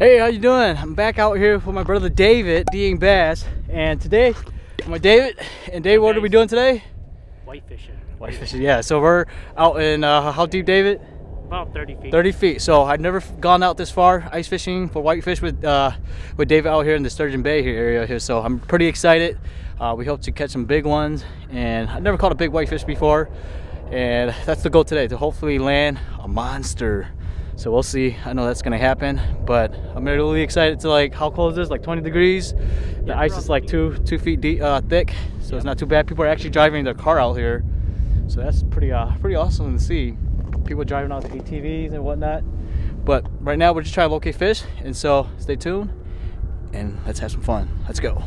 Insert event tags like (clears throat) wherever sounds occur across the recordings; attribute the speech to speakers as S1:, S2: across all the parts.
S1: Hey, how you doing? I'm back out here with my brother David, DYang Bass, and today I'm with David. And Dave, what are we doing today?
S2: White fishing.
S1: White fishing, yeah. So we're out in uh, how deep, David?
S2: About 30 feet.
S1: 30 feet. So I've never gone out this far ice fishing for whitefish with uh, with David out here in the Sturgeon Bay here area here. So I'm pretty excited. Uh, we hope to catch some big ones, and I've never caught a big whitefish before, and that's the goal today to hopefully land a monster. So we'll see. I know that's gonna happen, but I'm really excited to like how cold is this? Like 20 degrees. The
S2: Yeah,
S1: ice is like two two feet deep, uh, thick, so it's not too bad. People are actually driving their car out here, so that's pretty uh pretty awesome to see. People driving out the ATVs and whatnot. But right now we're just trying to locate fish, and so stay tuned and let's have some fun. Let's go.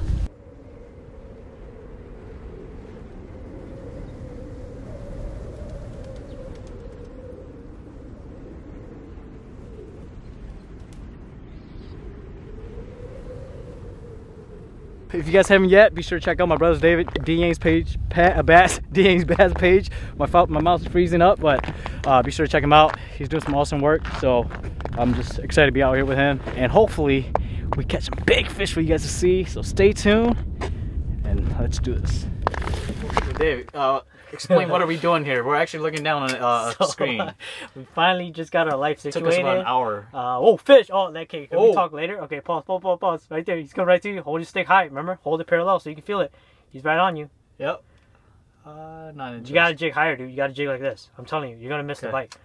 S1: If you guys haven't yet, be sure to check out my brother's David DYang's page, Pat, uh, Bass, (laughs) DYang's Bass page. My my mouth's freezing up, but uh, be sure to check him out. He's doing some awesome work, so I'm just excited to be out here with him, and hopefully we catch some big fish for you guys to see. So stay tuned, and let's do this. David, uh, explain what (laughs) are we doing here? We're actually looking down on uh, a (laughs)
S2: So,
S1: screen.
S2: uh, (laughs) we finally just got our life
S1: Took us about an hour.
S2: Uh, oh, fish! Oh, that okay. Can
S1: Oh.
S2: we talk later? Okay, pause, pause, pause, pause. Right there. He's coming right to you. Hold your stick high. Remember, hold it parallel so you can feel it. He's right on you.
S1: Yep. Uh, inches.
S2: You gotta jig higher, dude. You gotta jig like this. I'm telling you, you're gonna miss the
S1: Okay.
S2: bite.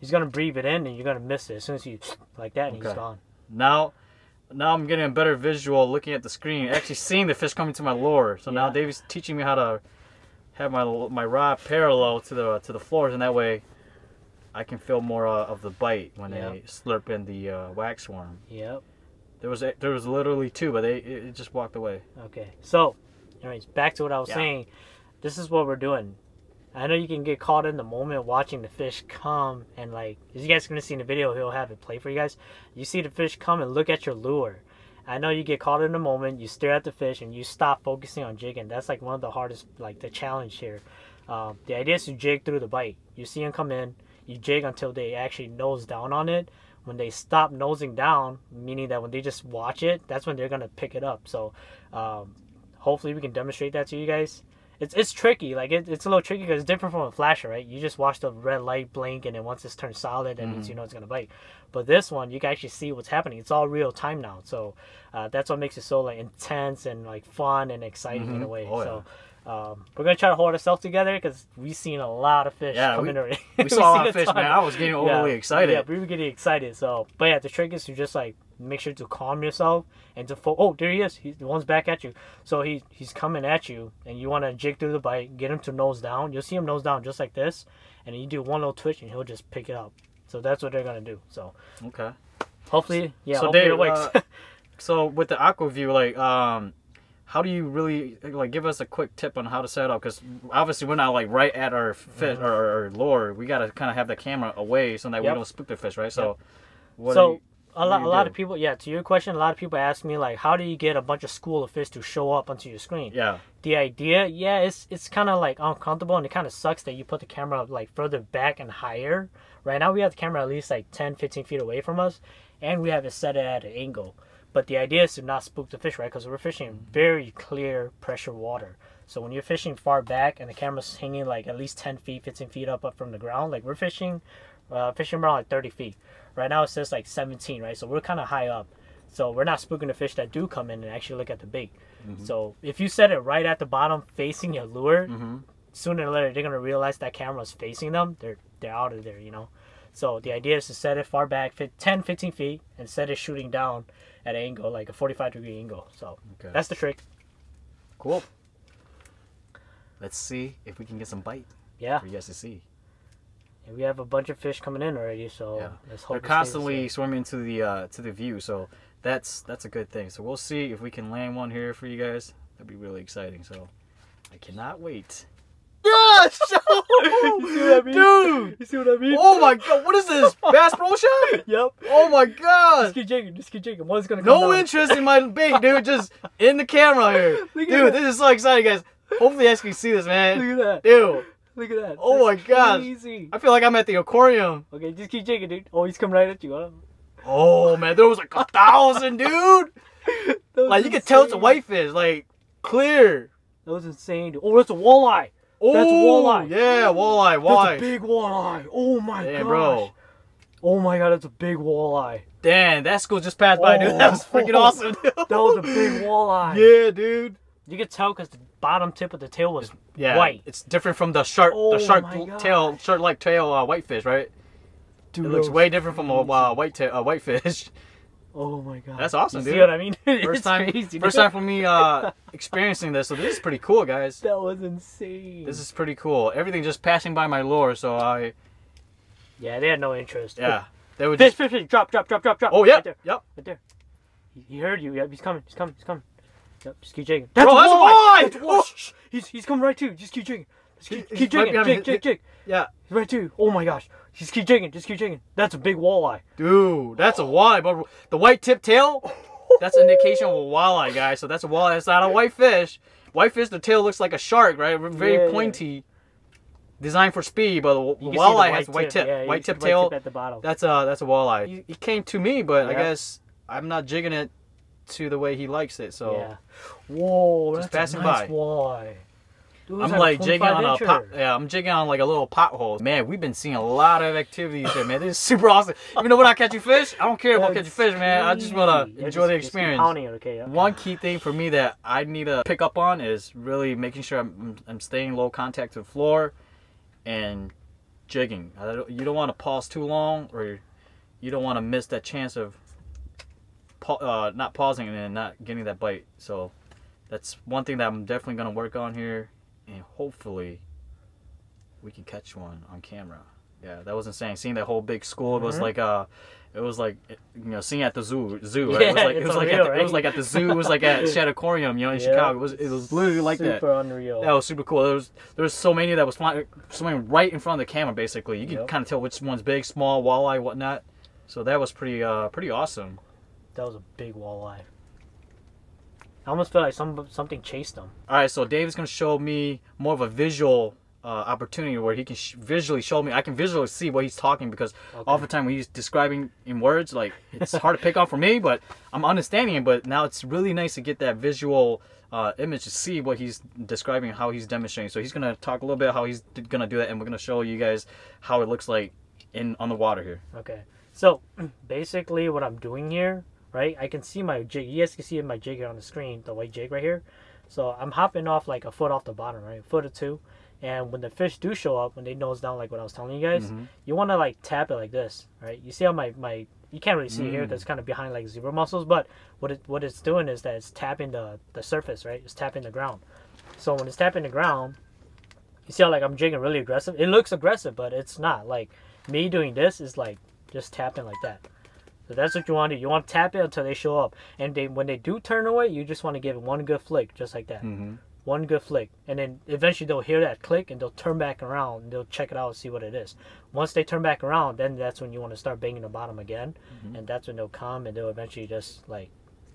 S2: He's gonna breathe it in, and you're gonna miss it as soon as you (sniffs) like that, and he's gone.
S1: Now, now I'm getting a better visual looking at the screen, actually seeing the fish coming to my lure. So now
S2: Yeah.
S1: Davey's teaching me how to have my my rod parallel to the to the floors, and that way I can feel more uh, of the bite when
S2: Yeah.
S1: they slurp in the uh, wax worm.
S2: Yep.
S1: There was a, there was literally two, but they it, it just walked away.
S2: Okay. So, anyways, back to what I was
S1: Yeah.
S2: saying. This is what we're doing. I know you can get caught in the moment watching the fish come and like as you guys are gonna see in the video, he'll have it play for you guys. You see the fish come and look at your lure. I know you get caught in the moment, you stare at the fish and you stop focusing on jigging. That's like one of the hardest like the challenge here. Um, the idea is to jig through the bite. You see them come in, you jig until they actually nose down on it. When they stop nosing down, meaning that when they just watch it, that's when they're gonna pick it up. So um, hopefully we can demonstrate that to you guys. It's it's tricky, like it, it's a little tricky because it's different from a flasher, right? You just watch the red light blink, and then once it's turned solid, and it's, you know it's gonna bite. But this one, you can actually see what's happening. It's all real time now, so uh, that's what makes it so like intense and like fun and exciting in a
S1: Mhm.
S2: way.
S1: Oh,
S2: so. Um, we're gonna try to hold ourselves together because we've seen a lot of fish
S1: Yeah,
S2: come
S1: we-
S2: in already.
S1: We (laughs) saw a lot of fish,
S2: ton.
S1: man. I was getting overly excited.
S2: Yeah, we were getting excited. So, but yeah, the trick is to just like make sure to calm yourself and to fo- oh there he is. He's the one's back at you. So he he's coming at you, and you want to jig through the bite, get him to nose down. You'll see him nose down just like this, and then you do one little twitch, and he'll just pick it up. So that's what they're gonna do. So
S1: Okay.
S2: hopefully, yeah,
S1: So
S2: hopefully
S1: Dave, uh, So with the Aquavu, like, um, how do you really like give us a quick tip on how to set it up? Because obviously we're not like right at our fish or our lure. We gotta kind of have the camera away so that
S2: Mm-hmm. Yep.
S1: we don't spook the fish, right? So, what do
S2: so
S1: you-
S2: a lot, a lot of people, yeah. To your question, a lot of people ask me like, how do you get a bunch of school of fish to show up onto your screen?
S1: yeah,
S2: the idea yeah it's it's kind of like uncomfortable and it kind of sucks that you put the camera like further back and higher. Right now we have the camera at least like 10 15 feet away from us and we have it set at an angle. But the idea is to not spook the fish right? Because we're fishing in very clear pressure water. So when you're fishing far back and the camera's hanging like at least 10 feet 15 feet up up from the ground like we're fishing uh, fishing around like 30 feet right now it says like 17 right so we're kind of high up so we're not spooking the fish that do come in and actually look at the bait so if you set it right at the bottom facing your lure,
S1: mm-hmm.
S2: sooner or later they're gonna realize that camera's facing them. They're they're out of there, you know. So the idea is to set it far back, 10, 15 feet, and set it shooting down at an angle, like a 45 degree angle. So
S1: okay,
S2: that's the trick.
S1: cool. Let's see if we can get some bite
S2: Yeah,
S1: for you guys to see.
S2: And we have a bunch of fish coming in already. So
S1: Yeah.
S2: let's hope
S1: They're
S2: it stays the
S1: constantly swimming to the uh, to the view, so that's that's a good thing. So we'll see if we can land one here for you guys. That'd be really exciting. So I cannot wait. Yes! (laughs)
S2: see what I mean?
S1: Dude!
S2: You see what I mean?
S1: Oh my god, what is this? (laughs) Bass Pro Shop?
S2: Yep.
S1: Oh my god!
S2: Just
S1: god!
S2: keep jigging. Just keep jigging. One's gonna come
S1: No
S2: down.
S1: interest in my (laughs) bait, dude. Just in the camera here.
S2: Look
S1: Dude, this is so exciting, guys. Hopefully you guys can see this, man.
S2: Look at that.
S1: Dude,
S2: Look at that.
S1: Oh
S2: That's
S1: my god.
S2: Crazy.
S1: I feel like I'm at the aquarium.
S2: Okay, just keep jigging, dude. Oh, he's coming right at you. Huh?
S1: Oh man, there was like a thousand, (laughs) dude. Like you could tell it's a whitefish, like clear.
S2: That was insane. dude. Oh, that's a walleye.
S1: Oh,
S2: That's a walleye.
S1: Yeah, walleye, walleye.
S2: That's a big walleye. Oh my
S1: god.
S2: gosh.
S1: bro.
S2: Oh my god, that's a big walleye.
S1: Damn, that school just passed by, dude. (laughs) That was oh. freaking
S2: Oh.
S1: awesome, dude. (laughs)
S2: That was a big walleye.
S1: Yeah, dude.
S2: You could tell because the bottom tip of the tail was
S1: Yeah,
S2: white.
S1: It's different from the shark,
S2: Oh
S1: the shark tail, shark-like tail uh, whitefish, right?
S2: Dude,
S1: It looks way different from a uh, white ta- uh, whitefish. (laughs)
S2: Oh my god.
S1: That's awesome,
S2: you
S1: dude.
S2: See what I mean? (laughs)
S1: First time,
S2: crazy,
S1: first time for me uh, (laughs) experiencing this, so this is pretty cool, guys.
S2: That was insane.
S1: This is pretty cool. Everything just passing by my lure, so I
S2: Yeah, they had no interest.
S1: yeah. They would
S2: Fish,
S1: just.
S2: fish, fish, drop, drop, drop, drop, drop.
S1: Oh yeah,
S2: Right there,
S1: yep.
S2: right there. He, he heard you. Yep, he's coming, he's coming, he's coming. Yep, just keep jigging.
S1: Bro, that's a walleye!
S2: That's walleye! Oh, shh, shh. He's, he's coming right to you. Just keep jigging. Just keep,
S1: He's
S2: keep jigging. Jig, jig, jig.
S1: Yeah,
S2: He's right to you. Oh my gosh. Just keep jigging. Just keep jigging. That's a big walleye.
S1: dude, that's a walleye. But the white tip tail, that's an indication of a walleye, guys. So that's a walleye. It's not a whitefish. Whitefish, the tail looks like a shark, right? Very
S2: Yeah, yeah.
S1: pointy, designed for speed. But the
S2: You see the
S1: walleye has white tip.
S2: Yeah,
S1: white tip tail.
S2: at the bottom.
S1: That's a that's a walleye. He, he came to me, but I guess I'm not jigging it to the way he likes it. So
S2: yeah. Whoa,
S1: Just
S2: that's
S1: passing
S2: nice
S1: by.
S2: walleye. Dude,
S1: I'm like jigging on a pot. Yeah, I'm jigging on like a little pothole. Man, we've been seeing a lot of activities here, man. This is super awesome. Even though we're not catching fish, I don't care about catching
S2: That's
S1: fish, man. I just wanna.
S2: Yeah,
S1: enjoy
S2: just-
S1: the experience.
S2: pounding it, okay?
S1: One key thing for me that I need to pick up on is really making sure I'm, I'm staying low contact to the floor and jigging. I don't, you don't want to pause too long, or you don't want to miss that chance of uh, not pausing and not getting that bite. So that's one thing that I'm definitely gonna work on here, and hopefully we can catch one on camera. Yeah, that was insane. Seeing that whole big school, it was
S2: Mhm.
S1: like uh, it was like you know, seeing at the zoo, zoo. Right? it was
S2: Yeah,
S1: like it was like at
S2: unreal,
S1: the, it was like at the zoo. It was like at (laughs) Shedd Aquarium, you know, in
S2: Yeah.
S1: Chicago. It was it was literally like that.
S2: Super unreal.
S1: That was super cool. There was there was so many that was flying, swimming right in front of the camera. Basically, you could
S2: Yep.
S1: kind of tell which one's big, small, walleye, whatnot. So that was pretty uh pretty awesome.
S2: That was a big walleye. I almost felt like some something chased him.
S1: All right, so Dave is gonna show me more of a visual uh, opportunity where he can sh- visually show me. I can visually see what he's talking because
S2: Okay.
S1: oftentimes when he's describing in words, like it's hard to pick up for me, but I'm understanding it. But now it's really nice to get that visual uh, image to see what he's describing, how he's demonstrating. So he's gonna talk a little bit how he's gonna do that, and we're gonna show you guys how it looks like in on the water here.
S2: Okay. So (clears throat) basically, what I'm doing here, right? I can see my jig. You guys can see my jig here on the screen, the white jig right here. So I'm hopping off like a foot off the bottom, right? A foot or two. And when the fish do show up, when they nose down, like what I was telling you guys,
S1: Mhm.
S2: you want to like tap it like this, right? You see how my my you can't really see it here
S1: Mm.
S2: because it's kind of behind like zebra mussels, but what it what it's doing is that it's tapping the the surface, right? It's tapping the ground. So when it's tapping the ground, you see how like I'm jigging really aggressive. It looks aggressive, but it's not. Like me doing this is like just tapping like that. So that's what you want to do. You want to tap it until they show up, and they when they do turn away, you just want to give it one good flick, just like that.
S1: Mm-hmm.
S2: One good flick, and then eventually they'll hear that click and they'll turn back around and they'll check it out and see what it is. Once they turn back around, then that's when you want to start banging the bottom again,
S1: Mhm.
S2: and that's when they'll come and they'll eventually just like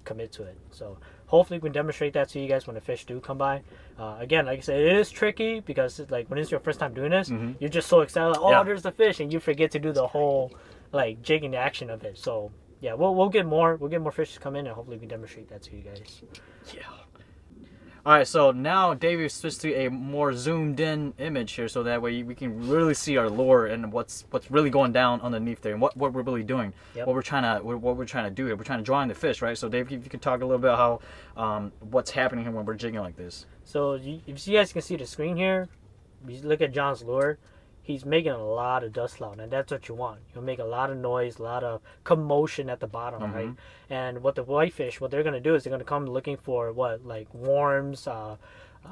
S2: commit to it. So hopefully we can demonstrate that to you guys when the fish do come by. Uh, again, like I said, it is tricky because it's like when it's your first time doing this,
S1: Mhm.
S2: you're just so excited. Like, oh,
S1: Yeah.
S2: there's the fish, and you forget to do the whole like jigging the action of it. So yeah, we'll we'll get more. We'll get more fish to come in, and hopefully we can demonstrate that to you guys.
S1: Yeah. All right, so now David switched to a more zoomed in image here, so that way we can really see our lure and what's what's really going down underneath there, and what, what we're really doing,
S2: Yep.
S1: what we're trying to what what we're trying to do here. We're trying to draw in the fish, right? So Dave, if you can talk a little bit how um, what's happening here when we're jigging like this.
S2: So you, if you guys can see the screen here, you look at John's lure. He's making a lot of dust cloud, and that's what you want. You'll make a lot of noise, a lot of commotion at the bottom,
S1: Mhm.
S2: right? And what the whitefish, what they're gonna do is they're gonna come looking for what, like worms, uh,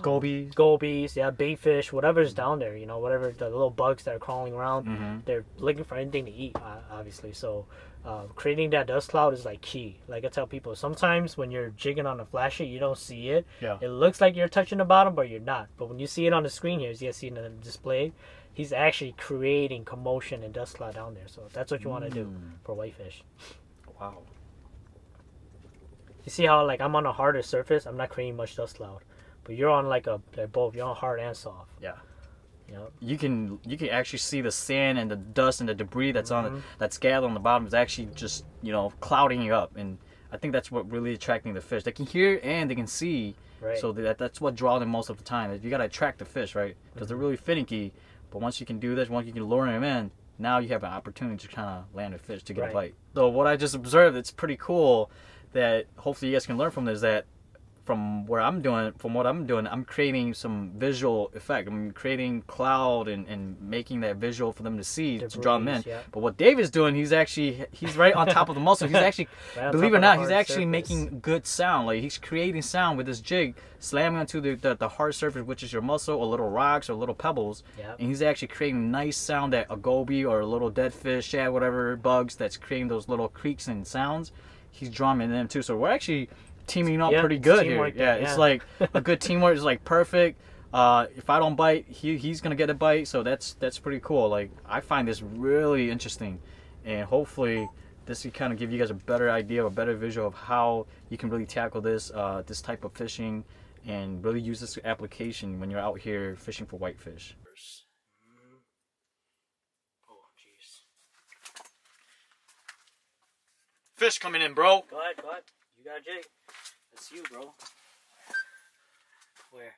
S1: Gobies.
S2: gobies, yeah, baitfish, whatever's down there. You know, whatever the little bugs that are crawling around.
S1: Mm-hmm.
S2: They're looking for anything to eat, obviously. So, uh, creating that dust cloud is like key. Like I tell people, sometimes when you're jigging on a flasher, you don't see it.
S1: Yeah.
S2: It looks like you're touching the bottom, but you're not. But when you see it on the screen here, as you guys see in the display, he's actually creating commotion and dust cloud down there. So that's what you want to do
S1: Mm.
S2: for whitefish.
S1: Wow.
S2: You see how like I'm on a harder surface, I'm not creating much dust cloud, but you're on like a they're both. You're on hard and soft.
S1: Yeah.
S2: Yep.
S1: you can you can actually see the sand and the dust and the debris that's on
S2: Mhm.
S1: it that's gathered on the bottom is actually just you know clouding it up and I think that's what really attracting the fish. They can hear and they can see,
S2: Right.
S1: so that that's what draw them most of the time. You gotta attract the fish, right? Because they're really finicky. But once you can do this, once you can lure them in, now you have an opportunity to kind of land a fish to get
S2: Right.
S1: a bite. So what I just observed, it's pretty cool that hopefully you guys can learn from this. That from where I'm doing, from what I'm doing, I'm creating some visual effect. I'm creating cloud and, and making that visual for them to see to draw them in.
S2: Yeah.
S1: But what Dave is doing, he's actually he's right on top of the mussel. He's actually, (laughs)
S2: Right
S1: believe it or not, he's actually
S2: surface.
S1: making good sound. Like he's creating sound with this jig, slamming onto the, the, the hard surface, which is your mussel, or little rocks or little pebbles.
S2: Yep.
S1: And he's actually creating nice sound that a goby or a little dead fish, shad, whatever bugs that's creating those little creaks and sounds. He's drumming them too. So we're actually teaming up
S2: Yeah,
S1: pretty good here.
S2: teamwork
S1: Yeah,
S2: there,
S1: it's like a good (laughs) teamwork is like perfect. Uh, if I don't bite, he, he's gonna get a bite. So that's that's pretty cool. Like I find this really interesting, and hopefully this can kind of give you guys a better idea, a better visual of how you can really tackle this uh, this type of fishing, and really use this application when you're out here fishing for whitefish.
S2: Oh.
S1: Fish coming in, bro.
S2: Go ahead, go ahead. You got a jig. That's you, bro. Where?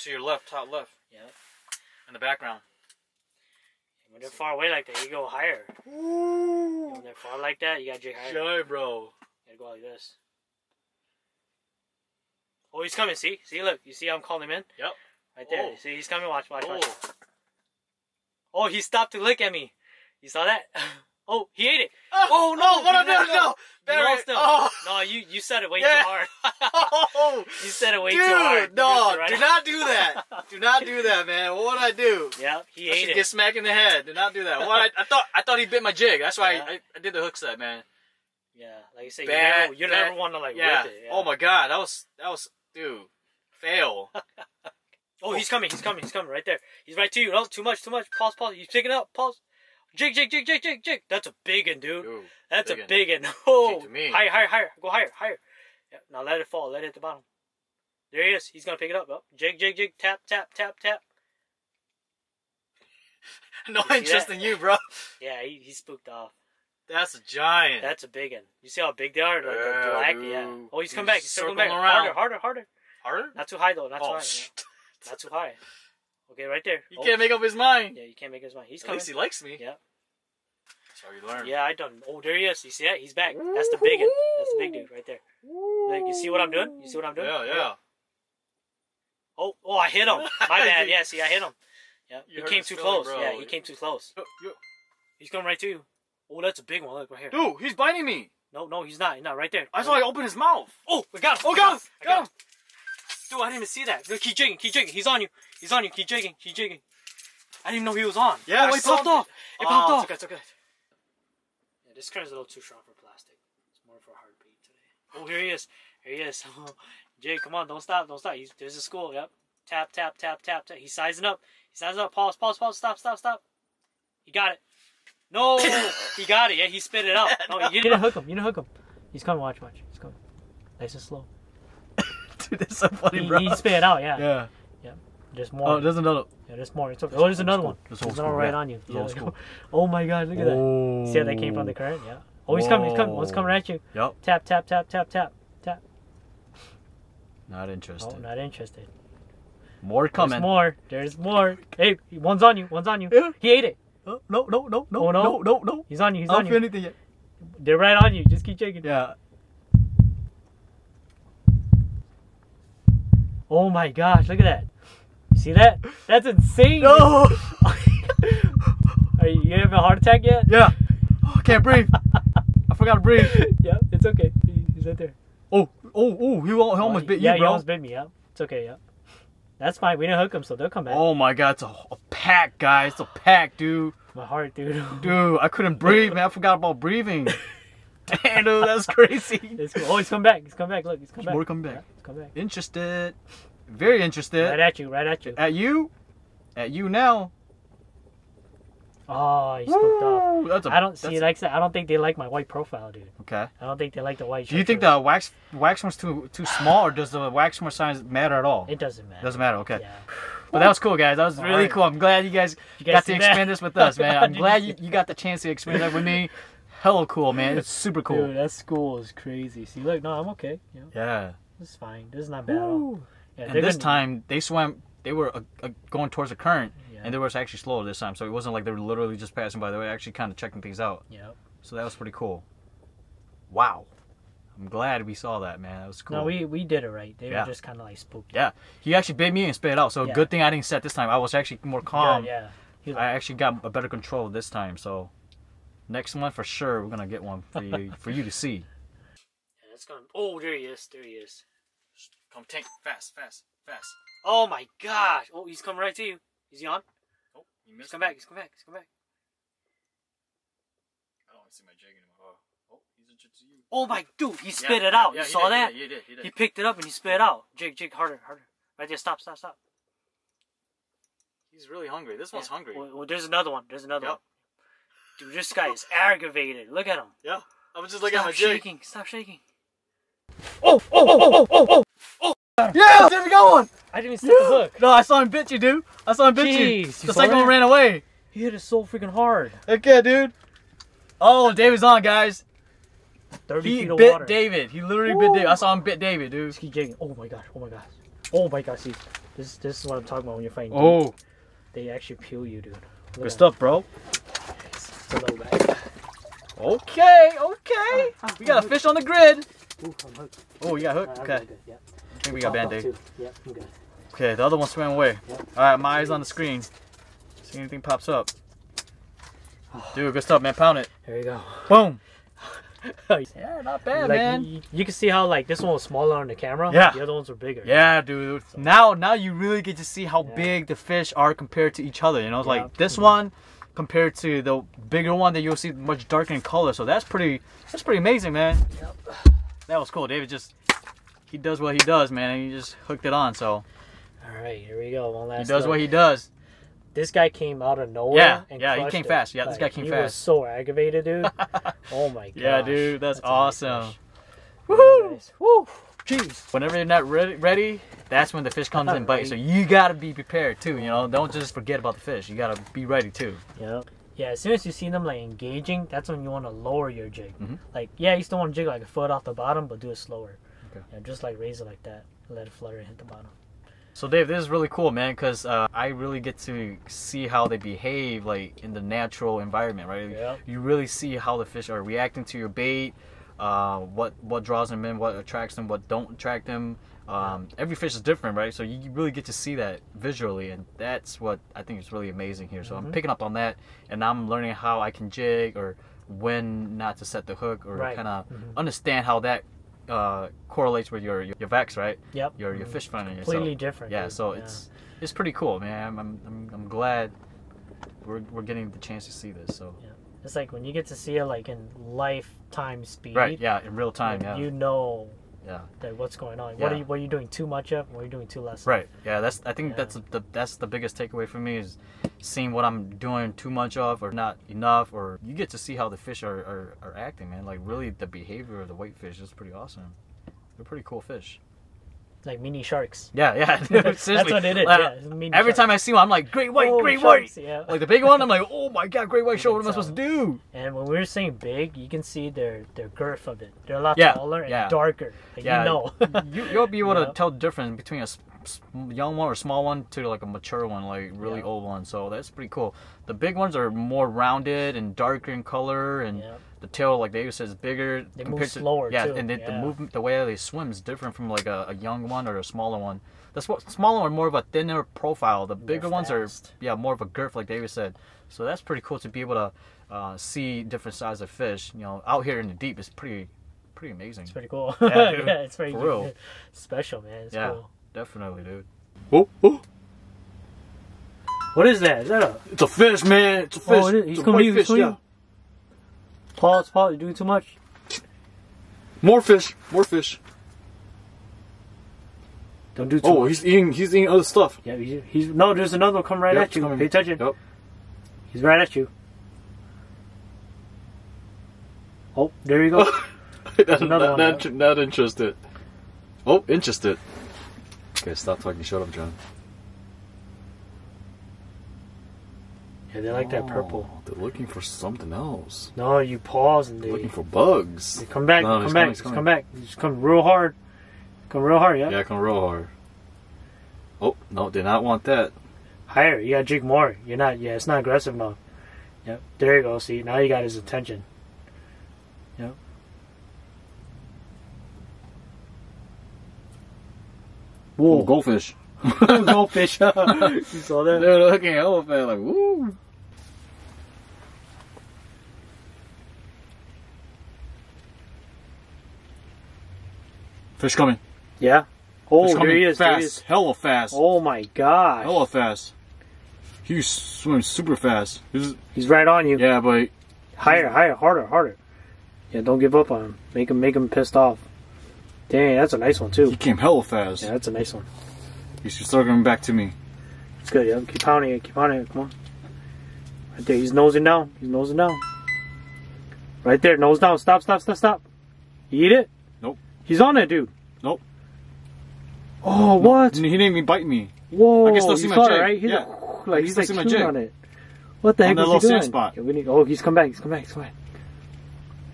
S1: To your left, top left,
S2: Yeah.
S1: in the background.
S2: When they're far away like that, you go higher. When they're far like that, you gotta jig higher. You
S1: Joy, bro.
S2: gotta go like this. Oh, he's coming. See, see, look. You see, how I'm calling him in.
S1: Yep.
S2: Right there.
S1: Oh.
S2: See, he's coming. Watch, watch, watch.
S1: Oh.
S2: Oh, he stopped to look at me. You saw that? (laughs) Oh, he ate it.
S1: Oh, oh
S2: no, oh,
S1: What
S2: you
S1: I do?
S2: lost
S1: No,
S2: them. You
S1: Barry.
S2: lost them.
S1: Oh.
S2: No, you you said it way
S1: Yeah.
S2: too hard. (laughs)
S1: Oh, (laughs)
S2: You said it way
S1: dude,
S2: too hard. You
S1: no,
S2: right
S1: do
S2: off.
S1: not do that. (laughs) Do not do that, man. What would I do?
S2: Yeah, he
S1: I
S2: ate
S1: should
S2: it.
S1: get smacked in the head. Do not do that. What I, I thought, I thought he bit my jig. That's why
S2: Yeah.
S1: I, I, did the hook set, man.
S2: Yeah, like you say, you
S1: Bad,
S2: never, you never want to like
S1: Yeah.
S2: rip it. Yeah.
S1: Oh my god, that was that was, dude, fail.
S2: Oh, he's coming. He's coming. He's coming right there. He's right to you. No, too much. Too much. Pause. Pause. He's picking up. Pause. Jig. Jig. Jig. Jig. Jig. Jig. That's a big one, dude.
S1: Dude,
S2: That's
S1: big
S2: a big one. Oh, higher, higher, higher. Go higher, higher. Yeah. Now let it fall. Let it hit the bottom. There he is. He's gonna pick it up. Oh, jig. Jig. Jig. Tap. Tap. Tap. Tap. (laughs)
S1: no interest in you, bro.
S2: Yeah, he, he spooked off.
S1: That's a giant.
S2: That's a big one. You see how big they are? Like
S1: Yeah,
S2: black.
S1: dude.
S2: Yeah. Oh, he's
S1: He's
S2: coming back. He's circling back.
S1: around.
S2: Harder, harder, harder.
S1: Harder?
S2: Not too high though. Not too
S1: Oh,
S2: high.
S1: sh-
S2: Yeah. Not too high. Okay, right there.
S1: he
S2: Oh,
S1: can't make up his mind.
S2: Yeah, you can't make up his mind. He's
S1: At
S2: coming.
S1: least he likes me.
S2: Yeah.
S1: That's how you learn.
S2: Yeah, I done. Oh, there he is. You see that? He's back. That's the big one. That's the big dude right there. Like, you see what I'm doing? You see what I'm doing?
S1: Yeah, yeah.
S2: Oh, oh, I hit him. My (laughs) bad. Yeah, see, I hit him. Yeah,
S1: You
S2: he came too
S1: feeling,
S2: close.
S1: bro.
S2: Yeah, he came too close.
S1: Oh, yo, yo.
S2: He's coming right to you. Oh, that's a big one. Look right here.
S1: Dude, he's biting me.
S2: No, no, he's not. He's not right there.
S1: I saw I open his mouth.
S2: Oh, we got him.
S1: Oh,
S2: We
S1: got him.
S2: I
S1: Got him.
S2: Dude, I didn't even see that. Look, keep jigging. Keep jigging. He's on you. He's on you. Keep jigging. Keep jigging. I didn't even know he was on.
S1: Yeah,
S2: Oh,
S1: I
S2: it popped
S1: him.
S2: off. It
S1: Oh,
S2: popped
S1: it's
S2: off.
S1: okay, it's okay.
S2: Yeah, this current's a little too strong for plastic. It's more for hard bait today. Oh, here he is. Here he is. (laughs) Jay, come on, don't stop, don't stop. He's, there's a school. Yep. Tap, tap, tap, tap, tap. He's sizing up. He's sizing up. Pause, pause, pause. Stop, stop, stop. He got it. No, (laughs) he got it. Yeah, he spit it out. (laughs) No, you didn't hook him. You didn't hook him. He's coming. Watch, watch. He's coming. Nice and slow.
S1: Dude, that's so funny,
S2: He,
S1: bro.
S2: he spit it out. Yeah.
S1: Yeah.
S2: There's more.
S1: Oh, there's another.
S2: yeah, there's more. It's okay. Oh, there's another
S1: school.
S2: one. There's another right
S1: yeah.
S2: on you.
S1: Old
S2: Yeah.
S1: school.
S2: Oh my God! Look at that.
S1: Oh.
S2: See how that came from the oh. current? Yeah. Oh, he's coming. He's coming. One's coming at you.
S1: Yep.
S2: Tap, tap, tap, tap, tap, tap.
S1: Not interested.
S2: Oh, not interested.
S1: More
S2: There's
S1: coming.
S2: more. There's more. Hey, one's on you. One's on you.
S1: Yeah.
S2: He ate it.
S1: Oh, no, no, no, no,
S2: Oh, no?
S1: no, no, no.
S2: He's on you. He's
S1: I don't
S2: on
S1: feel
S2: you.
S1: anything yet.
S2: They're right on you. Just keep shaking.
S1: Yeah.
S2: Oh my gosh! Look at that. See that? That's insane.
S1: No. (laughs)
S2: Are you, you having a heart attack yet?
S1: yeah. Oh, I can't breathe. I forgot to breathe. (laughs)
S2: yeah, it's okay. He- He's right there.
S1: Oh, oh, oh. He, he almost oh, bit
S2: yeah,
S1: you,
S2: he almost bit me. Yeah, it's okay. Yeah, that's fine. We didn't hook him, so they'll come back.
S1: Oh my god, it's a, a pack, guys. It's a pack, dude.
S2: My heart, dude. (laughs)
S1: Dude, I couldn't breathe, man. I forgot about breathing. Damn, dude, that's crazy.
S2: It's. Oh, he's come back. He's come back. Look, he's come back.
S1: more coming back.
S2: Yeah, he's come back.
S1: Interested. Very interested.
S2: Right at you. Right at you.
S1: At you. At you now.
S2: Oh, he spooked off.
S1: That's a,
S2: I don't see.
S1: that's-
S2: Like I I don't think they like my white profile, dude.
S1: Okay.
S2: I don't think they like the white.
S1: Do you think the wax wax one's too too small, or does the wax more size matter at all?
S2: It doesn't matter.
S1: Doesn't matter. Okay.
S2: Yeah.
S1: But that was cool, guys. That was really
S2: Alright.
S1: cool. I'm glad you guys,
S2: You guys
S1: got to expand
S2: that?
S1: this with us, man. (laughs) I'm glad you, you got the chance to expand that with me. Hella cool, man. It's super cool.
S2: Dude, that school is crazy. See, look, no, I'm okay. You know,
S1: Yeah.
S2: It's fine. This is not bad at all. Yeah,
S1: And this
S2: gonna-
S1: time they swam. They were uh, uh, going towards the current,
S2: Yeah.
S1: and they were actually slower this time. So it wasn't like they were literally just passing by. They were actually kind of checking things out.
S2: Yep.
S1: So that was pretty cool. Wow. I'm glad we saw that, man. That was cool.
S2: No, we we did it right. They
S1: Yeah.
S2: were just kind of like spooked.
S1: Yeah, he actually bit me and spit it out. So
S2: Yeah.
S1: good thing I didn't set this time. I was actually more calm.
S2: Good, yeah. He
S1: I actually got a better control this time. So next one for sure, we're gonna get one for you for you to see. (laughs)
S2: yeah, it's gonna. Oh, there he is. There he is.
S1: Come tank fast, fast, fast.
S2: Oh my gosh! Oh, he's coming right to you. Is he on?
S1: Oh, you
S2: He's come back. He's come back. He's come back.
S1: I don't see my jig anymore. Oh, oh he's in you.
S2: Oh my dude! He spit it out. you saw that?
S1: Yeah, He did. He did.
S2: He picked it up and he spit it out. Jig, jig, harder, harder. Right there. Stop, stop, stop.
S1: He's really hungry. This one's
S2: Yeah.
S1: hungry.
S2: Well, well, there's another one. There's another
S1: Yep.
S2: one. Dude, this guy is aggravated. Look at him.
S1: Yeah. I was just
S2: Stop at my jig. Stop shaking. Stop shaking.
S1: Oh, oh, oh, oh, oh, oh, oh. Yeah, there we go one.
S2: I didn't even set the hook.
S1: No, I saw him bit you, dude. I saw him bit
S2: Jeez,
S1: you.
S2: you
S1: The
S2: saw
S1: second one ran away.
S2: He hit it so freaking hard.
S1: Okay, dude. Oh, David's on, guys.
S2: 30
S1: He
S2: feet of
S1: bit
S2: water.
S1: David. He literally bit David. I saw him bit David, dude.
S2: Just keep jigging. Oh my gosh. Oh my gosh. Oh my gosh. See, this this is what I'm talking about when you're fighting.
S1: Oh,
S2: deep. They actually peel you, dude. Look
S1: good
S2: at
S1: stuff, bro.
S2: It's a low bag.
S1: Okay, okay. We got a fish on the grid.
S2: Ooh, I'm hooked.
S1: Oh, you got
S2: Uh,
S1: hooked?
S2: I'm
S1: Okay.
S2: good, good, Yep.
S1: Think we got band-aid.
S2: Yep, I'm good.
S1: Okay, the other one swam away.
S2: Yep.
S1: All right, my eyes on the screen. See anything pops up. Dude, good stuff, man. Pound it.
S2: There you go.
S1: Boom.
S2: like, (laughs) oh,
S1: Yeah, not bad, man.
S2: You, you can see how like this one was smaller on the camera.
S1: Yeah.
S2: The other ones were bigger.
S1: Yeah, dude. Now, now you really get to see how
S2: Yeah.
S1: big the fish are compared to each other. You know, it's
S2: Yeah.
S1: like this mm-hmm. one compared to the bigger one that you'll see much darker in color. So that's pretty. That's pretty amazing, man.
S2: Yep.
S1: That was cool. David just he does what he does, man, and he just hooked it on. So
S2: All right, here we go. One last.
S1: he does
S2: look.
S1: what he does.
S2: This guy came out of nowhere.
S1: Yeah,
S2: and
S1: yeah, he came
S2: it.
S1: fast. Yeah, this guy came fast.
S2: he was so aggravated, dude. (laughs) oh my god. (laughs)
S1: Yeah, dude, that's
S2: nice
S1: awesome. Woohoo!
S2: Nice. Woo! Jeez.
S1: Whenever you're not ready, ready, that's when the fish comes in and bites. (laughs) So you gotta be prepared too. You know, don't just forget about the fish. You gotta be ready too.
S2: Yep. Yeah, as soon as you see them like engaging, that's when you want to lower your jig.
S1: Mhm.
S2: Like, yeah, you still want to jig like a foot off the bottom, but do it slower.
S1: Okay.
S2: Yeah, just like raise it like that. Let it flutter and hit the bottom.
S1: So Dave, this is really cool, man, because uh, I really get to see how they behave, like in the natural environment, right?
S2: Yep.
S1: You really see how the fish are reacting to your bait, uh, what what draws them in, what attracts them, what don't attract them. Um, every fish is different, right? So you really get to see that visually, and that's what I think is really amazing here. So I'm
S2: Mhm.
S1: picking up on that, and I'm learning how I can jig or when not to set the hook, or
S2: Right.
S1: kind of
S2: Mhm.
S1: understand how that uh, correlates with your your vex, right?
S2: Yep.
S1: Your your
S2: Mhm.
S1: fish finding
S2: Completely
S1: yourself.
S2: different.
S1: Yeah,
S2: dude.
S1: so it's it's pretty cool, man. I'm, I'm, I'm, I'm glad we're, we're getting the chance to see this. So yeah.
S2: It's like when you get to see it like in lifetime speed.
S1: right, yeah, in real time,
S2: like,
S1: yeah,
S2: You know
S1: yeah,
S2: that what's going on. What are you what are you doing too much of? What are you doing too less? of?
S1: right, yeah. That's I think
S2: Yeah.
S1: that's the that's the biggest takeaway for me is seeing what I'm doing too much of or not enough, or you get to see how the fish are, are, are acting, man. Like really, the behavior of the whitefish is pretty awesome. They're pretty cool fish.
S2: Like mini sharks.
S1: Yeah, yeah. (laughs) (laughs)
S2: That's what it is. Yeah,
S1: Every time I see one, I'm like, great white,
S2: Oh,
S1: great white.
S2: Yeah.
S1: Like the big one, I'm like, (laughs) oh my god, great white shark. What am I supposed to um, do?
S2: And when we are saying big, you can see their their girth of it. They're a lot
S1: Yeah,
S2: taller and
S1: yeah.
S2: darker. Like,
S1: Yeah,
S2: You know.
S1: you, you'll be able to tell the difference between a young one or small one to like a mature one, like really old one. So that's pretty cool. The big ones are more rounded and darker in color, and. The tail, like David says, bigger
S2: They
S1: compared
S2: move
S1: to
S2: slower,
S1: yeah,
S2: too.
S1: and the, the movement, the way they swim is different from like a, a young one or a smaller one. The sm- smaller one more of a thinner profile. The bigger ones are yeah more of a girth, like David said. So that's pretty cool to be able to uh, see different sizes of fish. You know, out here in the deep is pretty pretty amazing.
S2: It's pretty cool.
S1: Yeah, (laughs)
S2: Yeah, it's pretty
S1: For real. (laughs)
S2: special, man. It's
S1: Yeah.
S2: cool.
S1: Definitely, dude.
S3: Oh, oh,
S2: What is that? Is that a
S3: it's a fish, man. It's a fish.
S2: Oh, it is.
S3: It's
S2: He's
S3: a
S2: coming to you,
S3: white
S2: he's coming
S3: yeah.
S2: Pause? Pause. You're doing too much.
S3: More fish. More fish.
S2: Don't do too
S3: Oh,
S2: much.
S3: he's eating. He's eating other stuff.
S2: Yeah, he's, he's no. There's another one coming right
S3: Yep,
S2: at you.
S3: coming.
S2: Pay attention.
S3: Yep.
S2: He's right at you. Oh, there you go. (laughs)
S3: not,
S2: another
S3: not,
S2: one,
S3: not, not interested. Oh, interested. Okay, stop talking. Shut up, John.
S2: Yeah, they like that purple.
S3: Oh, They're looking for something else.
S2: No, you pause and
S3: They're looking for bugs.
S2: they come back.
S3: No,
S2: come
S3: he's
S2: back.
S3: coming, he's
S2: Just come
S3: coming.
S2: back. Just come real hard. Come real hard. Yeah.
S3: Yeah, come real hard. Oh no, did not want that.
S2: Higher. You gotta drink more. You're not. Yeah, it's not aggressive enough. Yep. There you go. See, now you got his attention. Yep.
S3: Oh,
S2: Whoa,
S3: goldfish. (laughs)
S2: goldfish. (laughs) you saw that?
S3: They're looking hella fat, like woo. Fish coming.
S2: Yeah.
S3: Oh, Fish
S2: Oh, there
S3: coming
S2: he is.
S3: Fast.
S2: He is.
S3: Hella fast.
S2: Oh my gosh.
S3: Hella fast. He swims super fast. He's-
S2: He's right on you.
S3: yeah, but
S2: Higher, higher, harder, harder. Yeah, don't give up on him. Make him, make him pissed off. Dang, that's a nice one too.
S3: he came hella fast.
S2: Yeah, that's a nice one.
S3: He should start coming back to me.
S2: It's good. Yeah, keep pounding it. Keep pounding it. Come on. Right there. He's nosing down. He's nosing down. Right there. Nose down. Stop. Stop. Stop. Stop. You eat it?
S3: Nope.
S2: He's on it, dude.
S3: Nope.
S2: Oh, what?
S3: He didn't even bite me.
S2: Whoa.
S3: I can still see my
S2: saw it,
S3: jig.
S2: right? He's
S3: Yeah.
S2: like, like he's like chewing on it. What the
S3: On
S2: heck is he doing?
S3: spot.
S2: Yeah, we need, oh, he's come back. He's come back. He's come back.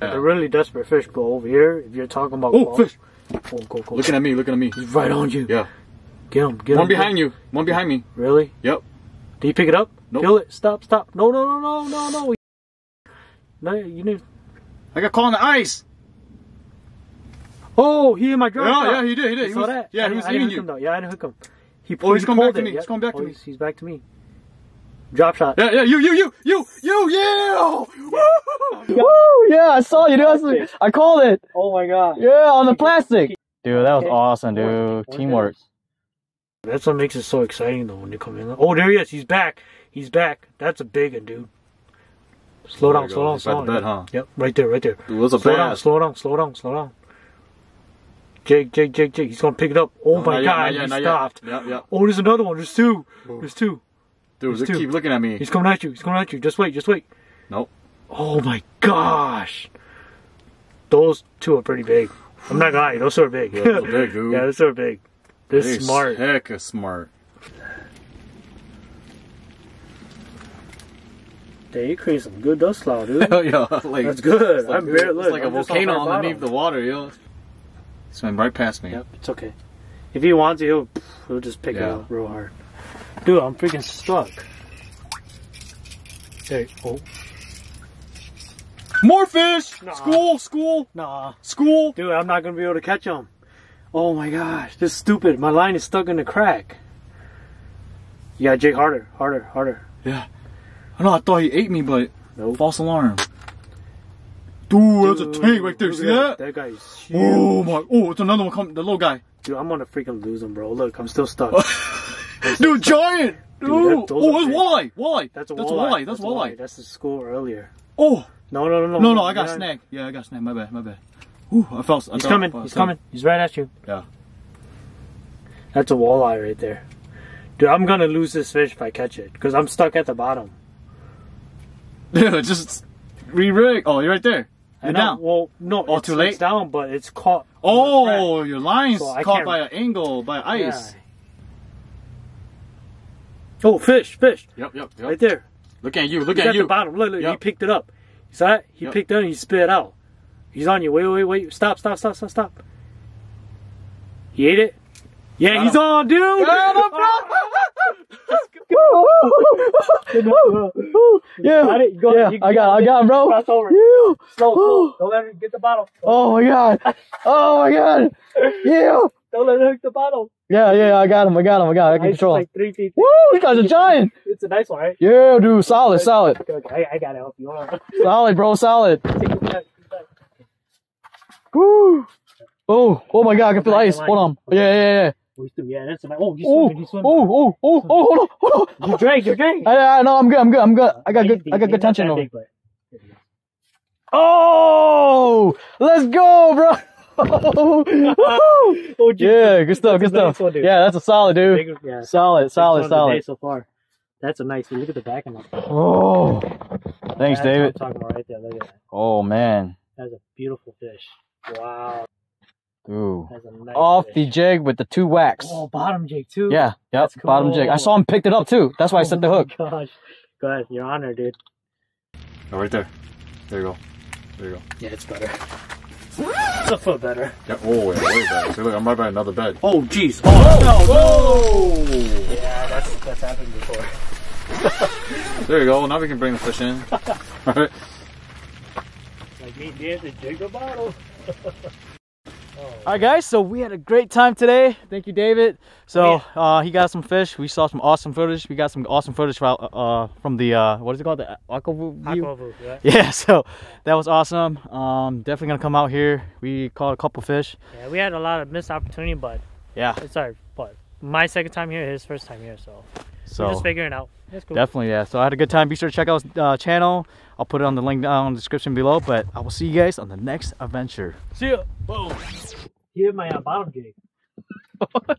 S3: Yeah.
S2: They're really desperate fish. Go over here. If you're talking about
S3: Oh,
S2: claw-
S3: fish!
S2: Oh, go, go, go.
S3: Looking at me, looking at me.
S2: He's right on you.
S3: Yeah.
S2: Get him. Get him.
S3: One behind you. One behind me.
S2: Really?
S3: Yep.
S2: Did you pick it up?
S3: Nope.
S2: Kill it. Stop. Stop. No. No. No. No. No. No. No. You need.
S3: I got caught on the ice.
S2: Oh, he in my drop.
S3: Yeah,
S2: shot.
S3: yeah, he did, he did.
S2: You
S3: He
S2: saw
S3: was-
S2: that?
S3: yeah,
S2: I
S3: he was
S2: I didn't
S3: eating you.
S2: Him, though. Yeah, I didn't hook him. He,
S3: Oh, he's
S2: he
S3: coming back
S2: pulled
S3: to me.
S2: Yeah.
S3: He's coming back to
S2: Oh,
S3: me.
S2: He's, he's back to me. Drop shot.
S3: Yeah, yeah, you, you, you, you, you, yeah! (laughs) (laughs)
S1: Woo! Yeah, I saw you, dude. I called it.
S2: Oh my god.
S1: Yeah, on the plastic. Dude, that was awesome, dude.
S2: Work, work
S1: Teamwork.
S2: That's what makes it so exciting though when you come in. Oh, there he is. He's back. He's back. That's a big one, dude. Slow
S3: There
S2: down, slow
S3: go.
S2: down,
S3: He's
S2: slow down.
S3: the bed, huh?
S2: Yep, right there, right there.
S3: Dude, what's a
S2: Slow down, slow down, slow down, slow down. Jake, Jake, Jake, Jake. He's gonna pick it up. Oh, oh my
S3: Not yet,
S2: god, he
S3: yet,
S2: stopped.
S3: Yeah, yeah.
S2: Oh, there's another one. There's two. There's two.
S3: Dude,
S2: There's two.
S3: keep looking at me.
S2: He's coming at you. He's coming at you. Just wait, just wait.
S3: Nope.
S2: Oh my gosh. Those two are pretty big. I'm not gonna lie, those two are big.
S3: Yeah, those are big, (laughs) dude.
S2: yeah, those two are big. They're
S3: They
S2: smart.
S3: Hecka smart.
S2: They create some good dust cloud, dude.
S3: Hell (laughs) oh, yeah. (laughs) Like,
S2: That's good.
S3: It's like,
S2: I'm very,
S3: it's
S2: look,
S3: like a
S2: I'm just
S3: volcano
S2: on our
S3: underneath the
S2: bottom.
S3: water, yo. Swam right past me.
S2: Yep, it's okay. If he wants to, he'll, he'll just pick it up real hard. Dude, I'm freaking stuck. There, oh,
S3: More fish!
S2: Nah.
S3: School, school,
S2: nah.
S3: school.
S2: Dude, I'm not gonna be able to catch him. Oh my gosh, this is stupid. My line is stuck in the crack. Yeah, Jake, harder, harder, harder.
S3: Yeah. I know, I thought he ate me, but
S2: Nope.
S3: false alarm. Dude, that's a tank right there. See
S2: at
S3: that?
S2: That guy's huge.
S3: Oh my! Oh, it's another one. Come, the little guy.
S2: Dude, I'm gonna freaking lose him, bro. Look, I'm still stuck. (laughs)
S3: Dude, giant. Dude.
S2: Dude, that-
S3: oh, it's walleye. Walleye.
S2: That's a
S3: That's
S2: walleye.
S3: walleye. That's walleye.
S2: That's the school earlier.
S3: Oh.
S2: No, no, no, no.
S3: No, no, I got
S2: Yeah.
S3: snag. Yeah, I got snag. My bad. My bad. Ooh, I felt. I
S2: He's
S3: thought-
S2: coming.
S3: I
S2: He's
S3: thought-
S2: coming. He's right at you.
S3: Yeah.
S2: That's a walleye right there. Dude, I'm gonna lose this fish if I catch it because I'm stuck at the bottom.
S3: Yeah, (laughs) just re-rig. Oh, you're right there. You're down.
S2: Well, no,
S3: Oh,
S2: it's,
S3: too late?
S2: Down, but it's caught.
S3: Oh, your line's
S2: So
S3: caught by an angle, by ice.
S2: Yeah. Oh, fish, fish,
S3: Yep, yep, yep.
S2: right there.
S3: Look at you. Look
S2: He's
S3: at
S2: at
S3: you.
S2: the bottom. Look, look. He
S3: Yep.
S2: picked it up. You saw it. He
S3: Yep.
S2: picked it up and he spit it out. He's on you. Wait, wait, wait. Stop, stop, stop, stop, stop. He ate it. Yeah,
S3: Got
S2: he's
S3: him.
S2: on, dude. (laughs)
S1: Yeah,
S2: Got it? You got it?
S1: yeah,
S2: You-
S1: I got, I got him, bro.
S2: Cross over.
S1: Yeah.
S2: Slow, slow. Oh. Don't let him get the bottle.
S1: Oh my god. Oh my god. Yeah.
S2: Don't let him hook the bottle.
S1: Yeah, yeah, I got him. I got him. I got him. I can
S2: It's
S1: control
S2: like three feet.
S1: Woo! This guy's a giant.
S2: It's a nice one, right?
S1: Yeah, dude. Solid, solid,
S2: okay. I, I gotta help you. Hold on.
S1: solid, bro. Solid.
S2: Take it back. take it back.
S1: Woo. Oh, oh my god. I can feel
S2: Back
S1: ice. Hold on. Yeah, yeah, yeah.
S2: Oh, yeah, that's. Oh,
S1: Oh, oh, oh, oh, oh, hold on, hold on.
S2: You drank. You drank. (laughs)
S1: I, I, no, I'm good. I'm good. I'm good. I got good. I got good tension on. Oh, let's go, bro. (laughs) (laughs)
S2: Oh,
S1: yeah, good stuff. Good
S2: That's a nice
S1: stuff.
S2: one.
S1: Yeah, that's a solid, dude.
S2: Yeah.
S1: Solid, solid,
S2: one of the day
S1: solid.
S2: So far, that's a nice. Look at the back of it.
S1: Oh, thanks,
S2: That's
S1: David.
S2: I'm talking about right there. Look at that.
S1: Oh man,
S2: That's a beautiful fish. Wow,
S1: dude.
S2: that's a nice.
S1: Off
S2: fish.
S1: the jig with the two whacks.
S2: Oh, bottom jig too.
S1: Yeah, yep.
S2: That's
S1: Bottom jig. I saw him picked it up too. That's why I oh set the
S2: Oh
S1: hook.
S2: Gosh, Go ahead, your honor, dude.
S3: Oh, right there. There you go. There you go.
S2: Yeah, it's better. (laughs) It's a foot better.
S3: Yeah. Oh, yeah, way better. See, look, I'm right by another bed.
S2: Oh, jeez. Oh, oh no. Yeah, that's that's happened before. (laughs)
S3: There you go. Now we can bring the fish in. (laughs) All right.
S2: Like me did the jigger bottle.
S1: All right, guys. So we had a great time today. Thank you, David. So uh, he got some fish. We saw some awesome footage. We got some awesome footage from, uh, from the uh, what is it called? The aqua view.
S2: Aquavu, right?
S1: Yeah. (laughs) So that was awesome. Um, definitely gonna come out here. We caught a couple fish.
S2: Yeah, we had a lot of missed opportunity, but
S1: Yeah.
S2: it's our but my second time here, his first time here, so,
S1: So
S2: we're just figuring it out. It's cool.
S1: Definitely, yeah. So I had a good time. Be sure to check out his uh, channel. I'll put it on the link down in the description below. But I will see you guys on the next adventure. See ya. Whoa.
S2: Here, my uh, bottom jig.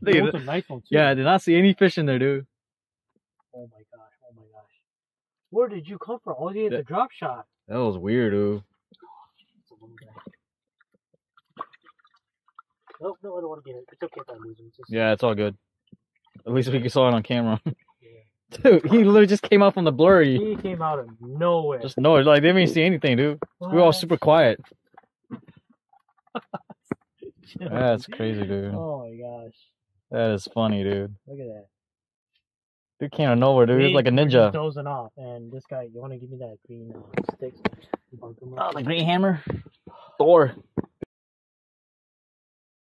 S1: Dude,
S2: Those nice ones. too.
S1: yeah, I did not see any fish in there, dude.
S2: Oh my gosh. Oh my gosh. Where did you come from? Oh, you hit the drop shot.
S1: That was weird, dude.
S2: It's a little guy. Nope, no, I don't want to get it. It's okay if I lose him. It's just,
S1: Yeah, it's all good. At least we can saw it on camera. (laughs) dude, he literally just came out from the blurry.
S2: He came out of nowhere.
S1: Just no, like they didn't even see anything, dude. We were all super quiet. (laughs) That's crazy, dude.
S2: Oh my gosh.
S1: That is funny, dude.
S2: Look at that.
S1: Dude came out of nowhere, dude. He's
S2: Me,
S1: like a
S2: we're just
S1: ninja.
S2: dozing off, and this guy, you want to give me that green uh, stick? Bunk him up?
S1: Oh, the green hammer. Thor.